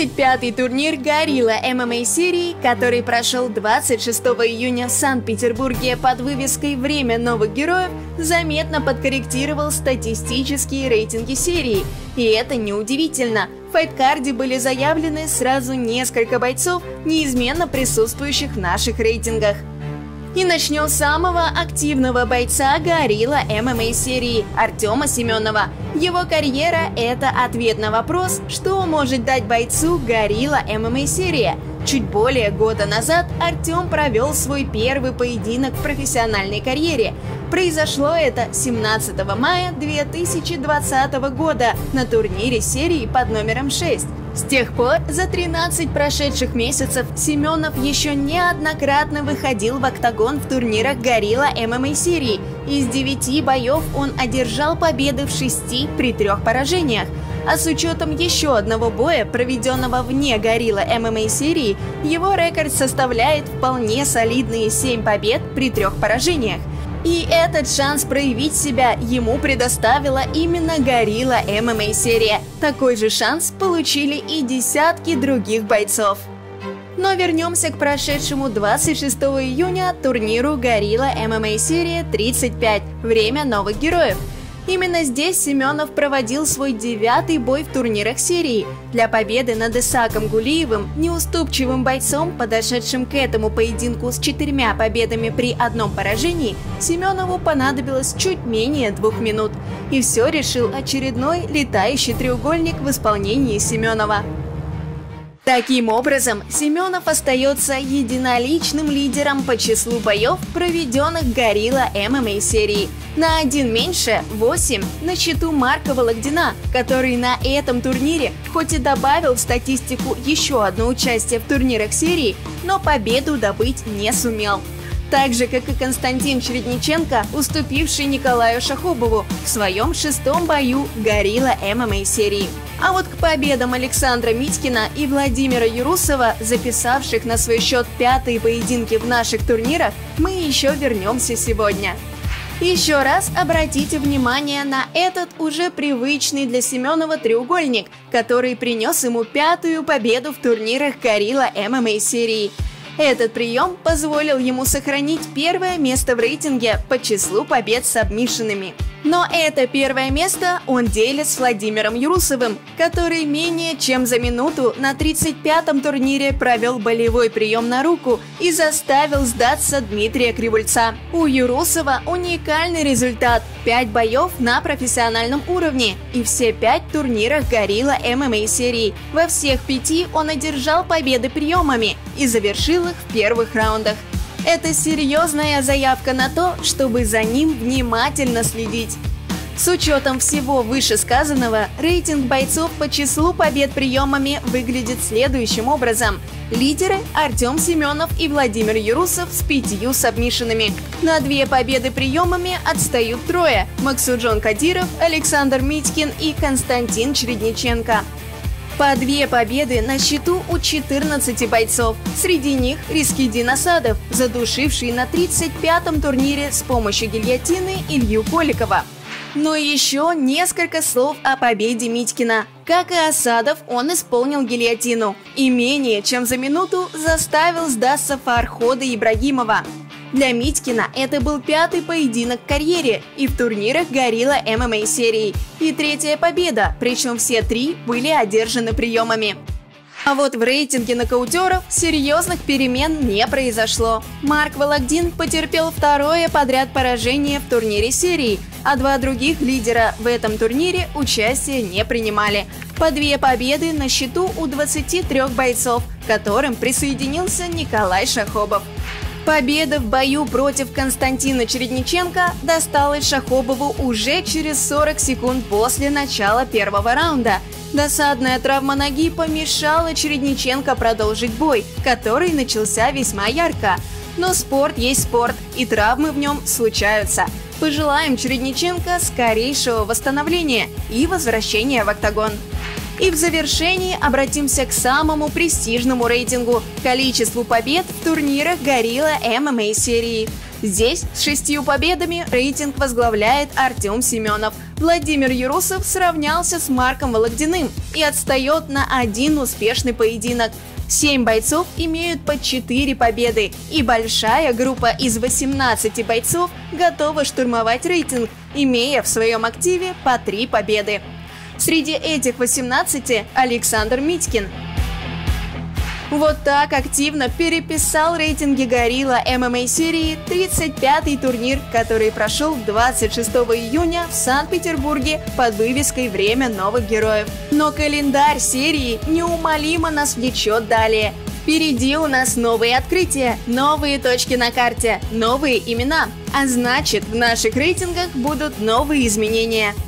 35-й турнир «Горилла ММА серии», который прошел 26 июня в Санкт-Петербурге под вывеской «Время новых героев», заметно подкорректировал статистические рейтинги серии. И это неудивительно. В файткарде были заявлены сразу несколько бойцов, неизменно присутствующих в наших рейтингах. И начнем с самого активного бойца Горилла ММА серии Артема Семенова. Его карьера – это ответ на вопрос, что может дать бойцу Горилла ММА серия. Чуть более года назад Артем провел свой первый поединок в профессиональной карьере. Произошло это 17 мая 2020 года на турнире серии под номером 6. С тех пор, за 13 прошедших месяцев, Семенов еще неоднократно выходил в октагон в турнирах «Горилла ММА серии». Из 9 боев он одержал победы в 6 при трех поражениях. А с учетом еще одного боя, проведенного вне «Горилла ММА серии», его рекорд составляет вполне солидные 7 побед при трех поражениях. И этот шанс проявить себя ему предоставила именно Горилла ММА серия. Такой же шанс получили и десятки других бойцов. Но вернемся к прошедшему 26 июня турниру Горилла ММА серия 35 «Время новых героев», Именно здесь Семенов проводил свой девятый бой в турнирах серии. Для победы над Исаком Гулиевым, неуступчивым бойцом, подошедшим к этому поединку с четырьмя победами при одном поражении, Семенову понадобилось чуть менее двух минут. И все решил очередной летающий треугольник в исполнении Семенова. Таким образом, Семенов остается единоличным лидером по числу боев, проведенных Горилла ММА серии. На один меньше – 8 на счету Марка Вологдина, который на этом турнире хоть и добавил в статистику еще одно участие в турнирах серии, но победу добыть не сумел так же, как и Константин Чередниченко, уступивший Николаю Шахобову в своем шестом бою «Горилла ММА» серии. А вот к победам Александра Митькина и Владимира Юрусова, записавших на свой счет пятые поединки в наших турнирах, мы еще вернемся сегодня. Еще раз обратите внимание на этот уже привычный для Семенова треугольник, который принес ему пятую победу в турнирах Горилла ММА серии – этот прием позволил ему сохранить первое место в рейтинге по числу побед с обмишенными. Но это первое место он делит с Владимиром Юрусовым, который менее чем за минуту на 35-м турнире провел болевой прием на руку и заставил сдаться Дмитрия Кривульца. У Юрусова уникальный результат – 5 боев на профессиональном уровне и все 5 турнирах Горилла ММА серии. Во всех пяти он одержал победы приемами и завершил их в первых раундах. Это серьезная заявка на то, чтобы за ним внимательно следить. С учетом всего вышесказанного, рейтинг бойцов по числу побед приемами выглядит следующим образом. Лидеры – Артем Семенов и Владимир Юрусов с пятью сабмишинами. На две победы приемами отстают трое – Максуджон Кадиров, Александр Митькин и Константин Чередниченко. По две победы на счету у 14 бойцов. Среди них Рискидин Асадов, задушивший на 35-м турнире с помощью гильотины Илью Коликова. Но еще несколько слов о победе Митькина. Как и Асадов, он исполнил гильотину и менее чем за минуту заставил сдаться Фархода Ибрагимова. Для Митькина это был пятый поединок в карьере и в турнирах горилла ММА серии. И третья победа, причем все три были одержаны приемами. А вот в рейтинге нокаутеров серьезных перемен не произошло. Марк Вологдин потерпел второе подряд поражение в турнире серии, а два других лидера в этом турнире участие не принимали. По две победы на счету у 23 бойцов, к которым присоединился Николай Шахобов. Победа в бою против Константина Чередниченко досталась Шахобову уже через 40 секунд после начала первого раунда. Досадная травма ноги помешала Чередниченко продолжить бой, который начался весьма ярко. Но спорт есть спорт, и травмы в нем случаются. Пожелаем Чередниченко скорейшего восстановления и возвращения в октагон. И в завершении обратимся к самому престижному рейтингу – количеству побед в турнирах Gorilla MMA серии. Здесь с шестью победами рейтинг возглавляет Артем Семенов. Владимир Юрусов сравнялся с Марком Вологдиным и отстает на один успешный поединок. Семь бойцов имеют по 4 победы, и большая группа из 18 бойцов готова штурмовать рейтинг, имея в своем активе по 3 победы. Среди этих 18 Александр Митькин. Вот так активно переписал рейтинги Горилла ММА серии 35-й турнир, который прошел 26 июня в Санкт-Петербурге под вывеской «Время новых героев». Но календарь серии неумолимо нас влечет далее. Впереди у нас новые открытия, новые точки на карте, новые имена. А значит, в наших рейтингах будут новые изменения –